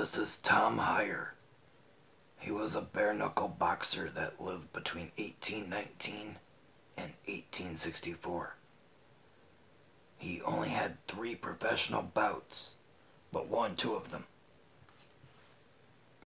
This is Tom Hyer. He was a bare knuckle boxer that lived between 1819 and 1864. He only had three professional bouts, but won two of them.